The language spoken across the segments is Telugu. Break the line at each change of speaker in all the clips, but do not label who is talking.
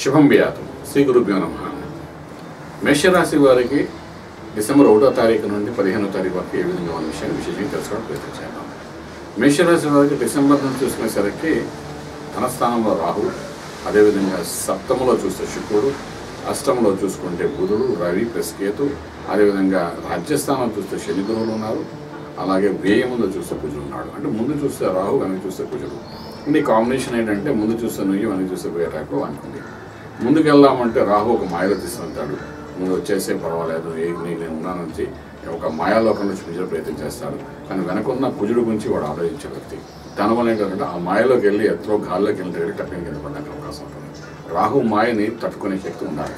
శుభం వ్యాతం. శ్రీ గురుభ్యో నమ. మేషరాశి వారికి డిసెంబర్ ఒకటో తారీఖు నుండి పదిహేనో తారీఖు వరకు ఏ విధంగా ఉన్న విషయాన్ని విశేషంగా తెలుసుకోవడం ప్రయత్నం చేద్దాం. మేషరాశి వారికి డిసెంబర్ నుంచి చూసుకునేసరికి ధనస్థానంలో రాహు అదేవిధంగా సప్తములో చూస్తే శుక్రుడు అష్టంలో చూసుకుంటే బుధుడు రవి ప్లస్ కేతు అదేవిధంగా రాజ్యస్థానం చూస్తే శని గురువులు ఉన్నారు అలాగే వ్యయముందు చూస్తే కుజుడు ఉన్నాడు. అంటే ముందు చూస్తే రాహు కనుక చూస్తే కుజుడు. అంటే కాంబినేషన్ ఏంటంటే ముందు చూస్తే నుయ్యి వెనక చూస్తే పోయే టైప్లో అనుకుంది ముందుకు వెళ్దామంటే రాహు ఒక మాయలో తీసుకుంటాడు ముందు వచ్చేసే పర్వాలేదు ఏ నేను ఉన్నానని ఒక మాయాలోకం నుంచి ప్రయత్నం చేస్తాడు. కానీ వెనకున్న కుజుడు గురించి వాడు ఆలోచించే వ్యక్తి. దానివల్ల ఏంటంటే ఆ మాయలోకి వెళ్ళి ఎత్తులో గాల్లోకి వెళ్ళి టప్పింగ్ కింద పడడానికి అవకాశం ఉంటుంది. రాహు మాయని తట్టుకునే శక్తి ఉండాలి.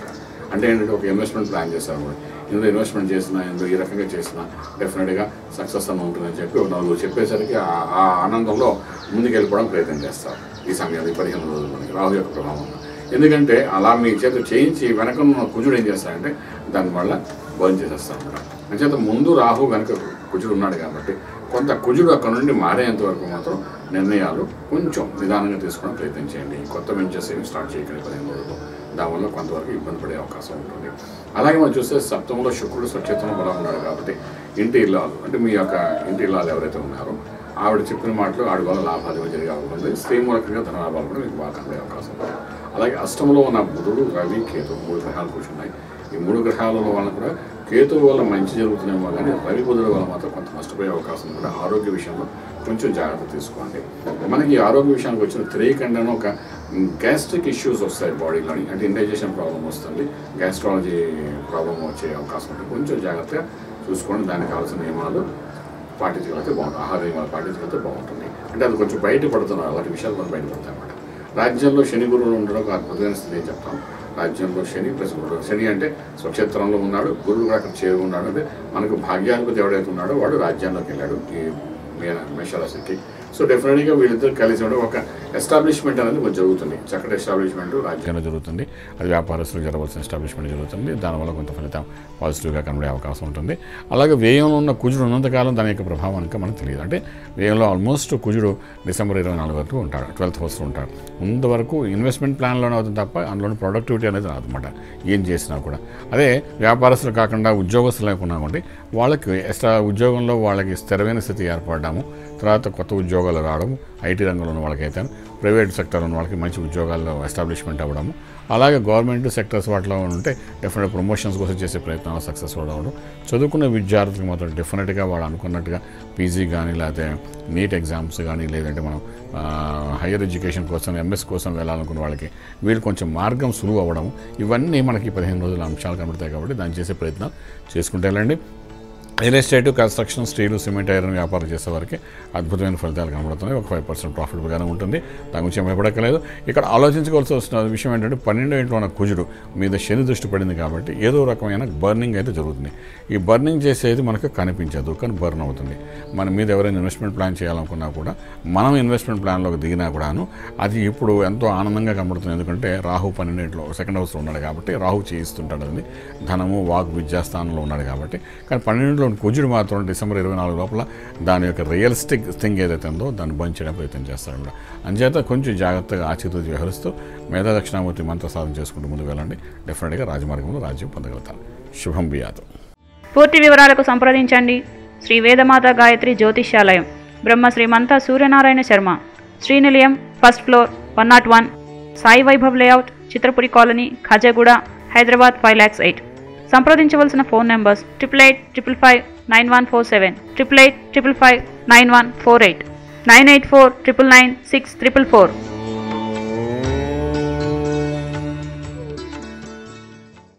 అంటే ఏంటంటే ఒక ఇన్వెస్ట్మెంట్ ప్లాన్ చేశారు కూడా. ఇందులో ఇన్వెస్ట్మెంట్ చేసినా ఇందులో ఈ రకంగా చేసినా డెఫినెట్గా సక్సెస్ అని ఉంటుందని చెప్పి నలుగురు చెప్పేసరికి ఆ- ఆనందంలో ముందుకు వెళ్ళిపోవడం ప్రయత్నం చేస్తారు. ఈ సమయంలో ఈ పదిహేను రోజులు మనకి రాహు యొక్క ప్రభావం. ఎందుకంటే అలా మీ చేత చేయించి వెనక కుజుడు ఏం చేస్తాడంటే దానివల్ల బంద్ చేసేస్తాడు. అనమాట అంచేత ముందు రాహు వెనక కుజుడు ఉన్నాడు కాబట్టి కొంత కుజుడు అక్కడ నుండి మారేంత వరకు మాత్రం నిర్ణయాలు కొంచెం నిదానంగా తీసుకోవడం ప్రయత్నం చేయండి. కొత్త వెంచర్స్ ఏమి స్టార్ట్ చేయకండి. పదిహేను రోజుల్లో దానివల్ల కొంతవరకు ఇబ్బంది పడే అవకాశం ఉంటుంది. అలాగే మనం చూస్తే సప్తంలో శుక్రుడు స్వచ్ఛతను బలం ఉన్నాడు కాబట్టి ఇంటి ఇల్లాలు అంటే మీ యొక్క ఇంటి ఇల్లాలు ఎవరైతే ఉన్నారో ఆవిడ చెప్పిన మాటలు ఆవిడ వల్ల లాభాలు జరిగే అవకాశం స్త్రీ మూలకంగా ధన లాభాలు కూడా మీకు బాగా అందే అవకాశం ఉంది. అలాగే అష్టంలో ఉన్న బుధుడు రవి కేతు మూడు గ్రహాలు కూర్చున్నాయి. ఈ మూడు గ్రహాలలో వల్ల కూడా కేతువు వల్ల మంచి జరుగుతుందేమో కానీ రవి బుధుల వల్ల మాత్రం కొంత నష్టపోయే అవకాశం కూడా ఆరోగ్య విషయంలో కొంచెం జాగ్రత్త తీసుకోండి. మనకి ఈ ఆరోగ్య విషయానికి వచ్చిన త్రేకండను ఒక గ్యాస్ట్రిక్ ఇష్యూస్ వస్తాయి బాడీలోని అంటే ఇండైజెషన్ ప్రాబ్లం వస్తుంది. గ్యాస్ట్రాలజీ ప్రాబ్లం వచ్చే అవకాశం ఉంటుంది. కొంచెం జాగ్రత్తగా చూసుకోండి. దానికి కావాల్సిన నియమాలు పాటించగలిగితే బాగుంటుంది. ఆహార నియమాలు పాటించగలిగితే బాగుంటుంది. అంటే అది కొంచెం బయటపడుతున్నారు. అలాంటి విషయాలు మనం బయటపడతాయి అన్నమాట రాజ్యంలో శని గురువులు ఉండడం ఒక అద్భుతమైన స్థితి అని చెప్తాం. రాజ్యంలో శని ప్లస్ గురువు శని అంటే స్వక్షేత్రంలో ఉన్నాడు గురువు అక్కడ చేరు ఉన్నాడు అంటే మనకు భాగ్యాధిపతి ఎవడైతే ఉన్నాడో వాడు రాజ్యంలోకి వెళ్ళాడు. ఈ మేన సో డెఫినెట్గా వీళ్ళిద్దరు కలిసి ఉండే ఒక ఎస్టాబ్లిష్మెంట్ అనేది కొంచెం జరుగుతుంది. చక్కటి ఎస్టాబ్లిష్మెంట్ రాజ్యంలో జరుగుతుంది. అది వ్యాపారస్తులు జరగవలసిన ఎస్టాబ్లిష్మెంట్ జరుగుతుంది. దానివల్ల కొంత ఫలితం పాజిటివ్గా కనబడే అవకాశం ఉంటుంది. అలాగే వ్యయంలో ఉన్న కుజుడు ఉన్నంతకాలం దాని యొక్క ప్రభావం ఇంకా మనకు తెలియదు. అంటే వ్యయంలో ఆల్మోస్ట్ కుజుడు డిసెంబర్ ఇరవై నాలుగు వరకు ఉంటాడు. ట్వెల్త్ హౌస్ ఉంటాడు. ముందు ఇన్వెస్ట్మెంట్ ప్లాన్లోనే అవుతుంది తప్ప అందులోని ప్రొడక్టివిటీ అనేది రాదనమాట ఏం చేసినా కూడా. అదే వ్యాపారస్తులు కాకుండా ఉద్యోగస్తులు లేకున్నా ఉంటే వాళ్ళకి ఎక్స్ట్రా ఉద్యోగంలో వాళ్ళకి స్థిరమైన స్థితి ఏర్పడము తర్వాత కొత్త ఉద్యోగాలు రావడం ఐటీ రంగంలో ఉన్న వాళ్ళకైతే ప్రైవేట్ సెక్టర్ ఉన్న వాళ్ళకి మంచి ఉద్యోగాల్లో ఎస్టాబ్లిష్మెంట్ అవ్వడము. అలాగే గవర్నమెంట్ సెక్టర్స్ వాటిలో ఉంటే డెఫినెట్ ప్రమోషన్స్ కోసం చేసే ప్రయత్నాలు సక్సెస్ఫుల్ అవ్వడం. చదువుకున్న విద్యార్థులకు మాత్రం డెఫినెట్గా వాళ్ళు అనుకున్నట్టుగా పీజీ కానీ లేకపోతే నీట్ ఎగ్జామ్స్ కానీ లేదంటే మనం హయ్యర్ ఎడ్యుకేషన్ కోసం ఎంఎస్ కోసం వెళ్ళాలనుకున్న వాళ్ళకి వీళ్ళు కొంచెం మార్గం సులువు అవ్వడం ఇవన్నీ మనకి పదిహేను రోజుల అంశాలు కనబడతాయి కాబట్టి దాన్ని చేసే ప్రయత్నం చేసుకుంటే వెళ్ళండి. Real estate construction steel cement iron వ్యాపారం చేసే వారికి అద్భుతమైన ఫలితాలు కనబడుతున్నాయి. ఒక ఫైవ్ పర్సెంట్ ప్రాఫిట్గానే ఉంటుంది. దాని గురించి భయపడక్కలేదు ఇక్కడ ఆలోచించుకోవాల్సి వస్తున్న విషయం ఏంటంటే పన్నెండో ఇంట్లో ఉన్న కుజుడు మీద శని దృష్టి పడింది కాబట్టి ఏదో రకమైన బర్నింగ్ అయితే జరుగుతుంది. ఈ బర్నింగ్ చేసేది మనకు కనిపించదు కానీ బర్న్ అవుతుంది. మన మీద ఎవరైనా ఇన్వెస్ట్మెంట్ ప్లాన్ చేయాలనుకున్నా కూడా మనం ఇన్వెస్ట్మెంట్ ప్లాన్లోకి దిగినా కూడాను అది ఇప్పుడు ఎంతో ఆనందంగా కనబడుతుంది. ఎందుకంటే రాహు పన్నెండింట్లో సెకండ్ హౌస్లో ఉన్నాడు కాబట్టి రాహు చేయిస్తుంటాడు. అది ధనము వాక్ విద్యాస్థానంలో ఉన్నాడు కాబట్టి. కానీ పన్నెండులో కుజుడు మాత్రం డిసెంబర్ ఇరవై నాలుగు లోపల దాని యొక్క రియలిస్టిక్ థింగ్ ఏదైతే ఉందో దాన్ని బంద్ చేయడానికి ప్రయత్నం చేస్తాడు కూడా అంచేత కొంచెం జాగ్రత్తగా ఆచితూచి వ్యవహరిస్తూ మేధా దక్షిణామూర్తి మంత్ర సాధన చేసుకుంటూ ముందుకు వెళ్ళండి. డెఫినెట్గా రాజమార్గంలో రాజ్యం పొందగలుగుతారు. శుభం బియాతం.
పూర్తి వివరాలకు సంప్రదించండి. Sri Vedamata Gayatri Jyotishyalayam. Brahma Srimantha Suryanarayana Sharma. Srinilayam first floor one not one. Sai Vaibhav layout Chitrapuri colony Khajaguda Hyderabad five lakhs eight. సంప్రదించవలసిన phone numbers triple eight triple five nine one four seven triple eight triple five nine one four eight nine eight four triple nine six triple four.